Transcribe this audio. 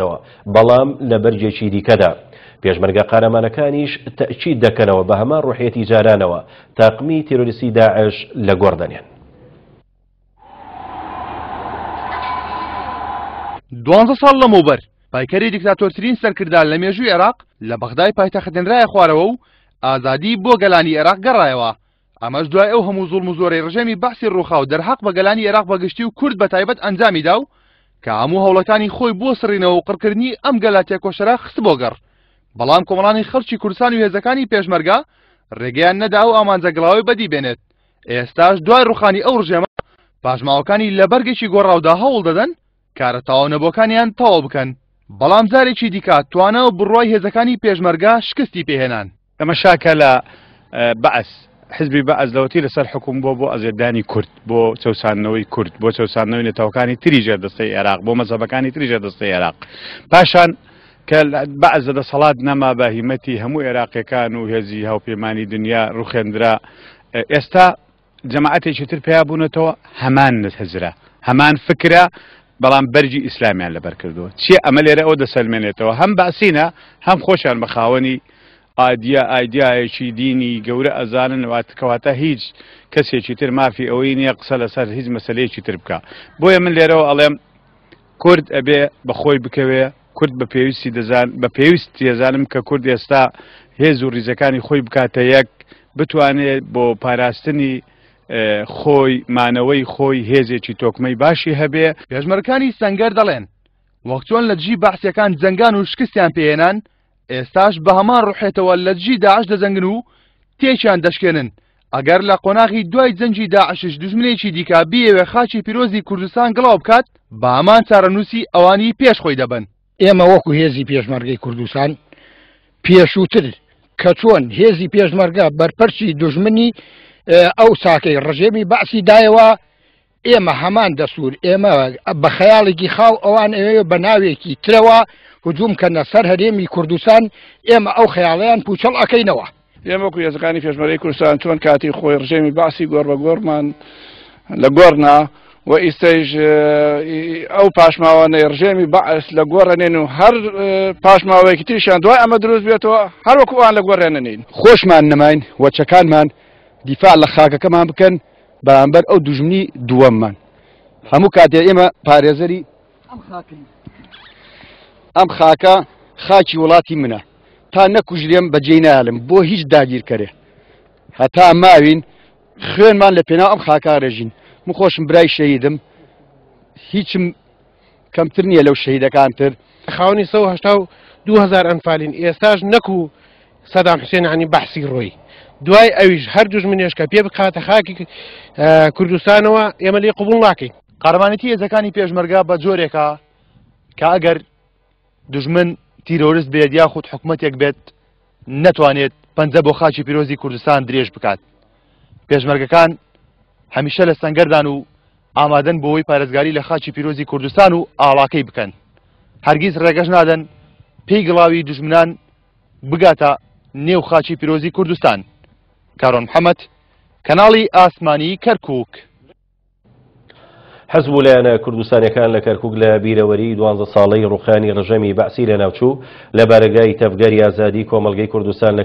بێتەوە، بەڵام لە بەرگێکی دیکەدا، پێشمەرگە قارەمانەکانیش تەئکید دەکەنەوە بە هەمان ڕوحیەتی جارانەوە تاقمی تێرۆریستی داعش لە گۆڕ دەنێن. دوانزە ساڵ لەمەوبەر پەیکەری دیکتاتۆرترین سەرکردە لە مێژووی عێراق لە بەغدای پایتەخت هێنرایە خوارەوە و ئازادی بۆ گەلانی عێراق گەڕایەوە، ئەمەش دوای ئەو هەموو زوڵم و زۆرەی ڕژێمی بەعسی ڕووخاو دەرهەق بە گەلانی ئێراق بەگشتی و کورد بەتایبەت ئەنجامی دا و کە هەموو هەوڵەکانی خۆی بۆ سڕینەوە و قڕکردنی ئەم گەلە تێکۆشەرە خستبۆ گەڕ بەڵام کۆمەڵانی خەڵکی کوردستان و هێزەکانی پێشمەرگە ڕێگەیان نەدا ئەو ئامانجە گڵاوەی بەدی بێنێت ئێستاش دوای ڕوخانی ئەو ڕژێمە پاشماوەکانی لە بەرگێکی گۆڕاودا هەوڵ دەدەن کارە تەواو نەبووەکانیان تەواو بکەن بەڵام جارێکی دیکە توانا و بڕوای هێزەکانی پێشمەرگە شکستی پێهێنان تەمەشاکە لە بەعس، حزبی بەعس لەوەتی لەسەر حکوم بۆ بۆ ئەزێدانی کورد بۆ چەوساندنەوەی کورد بۆ چەوساندنەوەی نەتەوەکانی تری ژێر دەستەی عێراق بۆ مەزەبەکانی تری ژێر دەستەی عێراق پاشان کە بەعز لە دەسەڵات نەما بە هیمەتی هەموو عێراقیەکان و هێزی هاوپەیمانانی دنیا ڕوخێندرا ئێستا جەماعەتێکی تر پیا بوونەتەوە هەمان نزهزرە هەمان فکرە بەڵام بەرگی ئیسلامیان لەبەر کردووە چیە ئەمە لێرە ئەو دەسەلمێنێتەوە هەم باسینە هەم خۆشیان بە خاوەنی ئادیا ئایدیایەکی دینی گەورە ئەزانن واتکەواتە هیچ کەسێکی تر مافی ئەوەی نییە قسە لەسەر هیچ مەسلەیەکی تر بکە بۆیە من لێرەوە ئەڵێم کورد ئەبێ بەخۆی بکەوێ کورد بە پێویستی دەزان بە پێویست دەزانم کە کورد ئێستا هێز و ڕیزەکانی خۆی بکاتە یەک بتوانێت بۆ پاراستنی خۆی مانەوەی خۆی هێزێکی تۆکمەی باشی هەبێ پێشمەرکانی سەنگەر دەڵێن وەک چۆن لە دژی بەعسیەکان جەنگان و شکستیان پێێنان ئێستاش بە هەمان ڕوحێتەوە لە دژی داعش دەجەنگن و تێکیان دەشکێنن ئەگەر لە قۆناغی دوای جەنگی داعشش دوژمنێکی دیکە بیەوێ خاکی پیرۆزی کوردستان گڵاو بکات، بە هەمان چارەنووسی ئەوانی پێش خۆی دەبەن. ئێمە وەکو هێزی پێشمەرگەی کوردستان پێشووتر کە چۆن هێزی پێشمەرگە بەرپەرچی دوژمنی ئەو چاکەی ڕژێمی بەعسی دایەوە، ئێمە هەمان دەسوور ئێمە بە خەیاڵێکی خاو ئەوان ئەوێ بە ناوێکی ترەوە هجووم کە نەسەر هەرێمی کوردستان ئێمە ئەو خەیاڵیان پوچەڵ ئەەکەینەوە. ئێمەکو یەزەکانی پێشمەرەی کوردستان چۆن کاتی خۆی ڕژێمی باسی گۆڕ بە گۆڕمان لە گۆڕنا و ئیسەیش ئەو پاشماوانەی ڕژێمی بەعس لە گۆڕەنێن و هەر پاشماوەیەکی تریشان دوای ئەمە دروست بێتەوە هەروەکوان لە گۆڕێنەنین خۆشمان نەماین وەچەکانمان دیفاع لە خاکەکەمان بکەن بەرامبەر ئەو دوژمنی دووەممان هەموو کاتێ ئێمە پارێزەری ئەم خاکە خاکی وڵاتی منە تا نەکوژرێم بەجێ نالم بۆ هیچ داگیرکەرێ هەتا ماوین خوێنمان لە پێناو ئەم خاکە ڕێژین من خۆشم برای شەهیدم هیچم کەمتر نییە لەو شەهیدەکان تر. خاوەنی سەد و هەشتا و دوو هەزار ئەنفالین ئێستاش نەکو سەدام حوسێن عنی بەحسی ڕۆی دوای ئەویش هەر دوژمنێش کە پێ بخاتە خاکی کوردستانەوە ئێمە لێ قوبڵ ناکەین قارەمانێتی هێزەکانی پێشمەرگە بە جۆرێکە کە ئەگەر دوژمن تیرۆرست بێت یاخود حکومەتێک بێت نەتوانێت پەنجە بۆ خاچی پیرۆزی کوردستان درێژ بکات پێشمەرگەکان هەمیشە لە سەنگەردان و ئامادەن بۆەوەی پارێزگاری لە خاچی پیرۆزی کوردستان و ئاڵاکەی بکەن هەرگیز ڕێگەش نادەن پێی گڵاوی دژمنان بگاتە نێو خاچی پیرۆزی کوردستان کارۆن محەممەد کەناڵی ئاسمانی کەرکک حزب و لایەنە کوردستانەکان لە کەرکک لە بیرەوەری دوانزە ساڵەی ڕوخانی ڕژەمی بەعسی لەناوچوو لە بارەگای تەڤگەری ئازادی کۆمەلگەی کوردستان لە